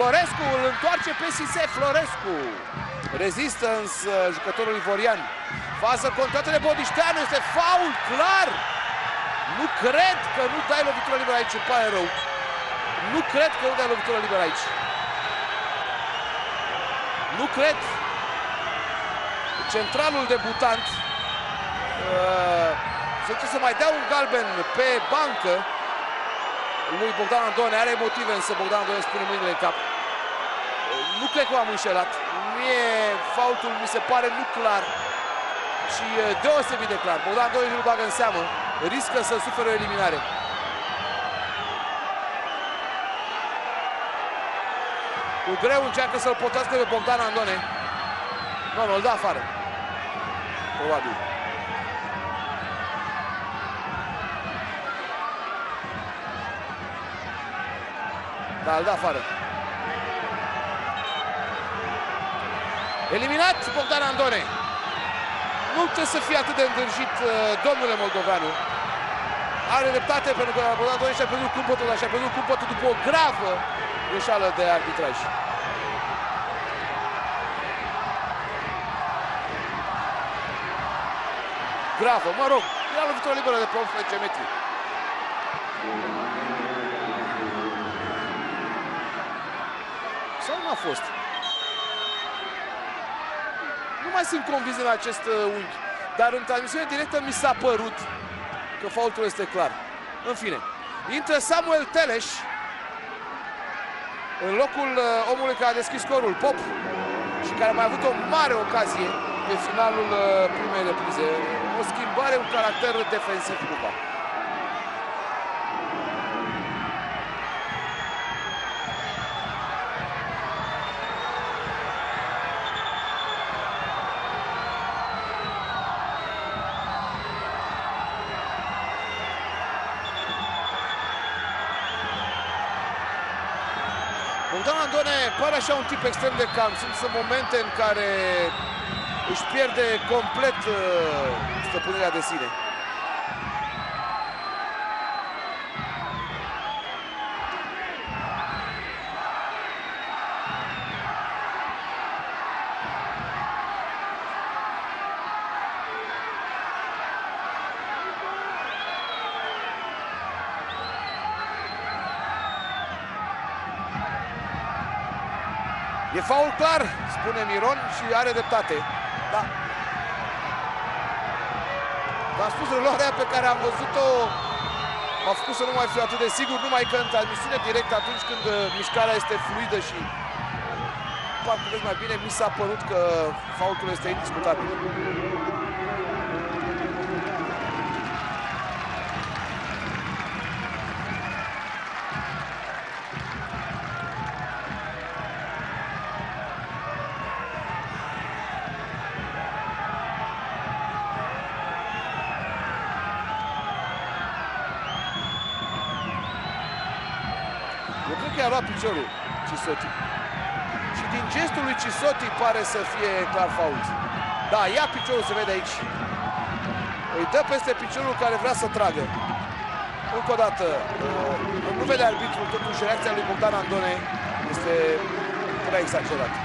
Florescu îl întoarce pe Sise Florescu. Rezistă însă jucătorul ivorian. Fază contrată de Bodișteanu, este faul clar. Nu cred că nu dai lovitură liberă aici, îmi pare rău. Nu cred că nu dai lovitură liberă aici. Nu cred. Centralul debutant uh, să să mai dea un galben pe bancă lui Bogdan Andone. Are motive însă Bogdan Andone spune mâinile în cap. Nu cred că m-am înșelat. Mie faultul mi se pare nu clar și deosebit de clar. Bogdan Andone nu bagă în seamă. Riscă să sufere o eliminare. Cu greu încearcă să-l potească pe Bogdan Andone. Nu, nu, îl dă afară. Probabil. Da, îl dă afară. Eliminat Bogdan Andone. Nu trebuie să fie atât de îndrăjit uh, domnule Moldoveanu. Are dreptate pentru că Bogdan Andone și-a pierdut cumpătul, și-a pierdut cumpătul după o gravă greșeală de arbitraj. Gravă, mă rog, era lovitură liberă de pe 18 metri. Sau nu a fost? Nu mai sunt convins în acest uh, unghi. Dar în transmisiune directă mi s-a părut că faultul este clar. În fine, intră Samuel Teleș în locul uh, omului care a deschis scorul, Pop, și care a mai avut o mare ocazie pe finalul uh, primei reprize. O schimbare, un caracter defensiv după. Bogdan Andone pare așa un tip extrem de calm. Sunt, sunt momente în care își pierde complet uh, stăpânirea de sine. E faul clar, spune Miron și are dreptate. Da. V-am spus, reluarea pe care am văzut-o m-a făcut să nu mai fiu atât de sigur, numai că în transmisiune direct atunci când uh, mișcarea este fluidă și parcă vezi mai bine, mi s-a părut că faultul este indiscutabil. Eu cred că i-a luat piciorul Cisoti. Și din gestul lui Cisoti pare să fie clar fault. Da, ia piciorul, se vede aici. Îi dă peste piciorul care vrea să tragă. Încă o dată, nu vede arbitrul, totuși reacția lui Bogdan Andone este prea exagerată.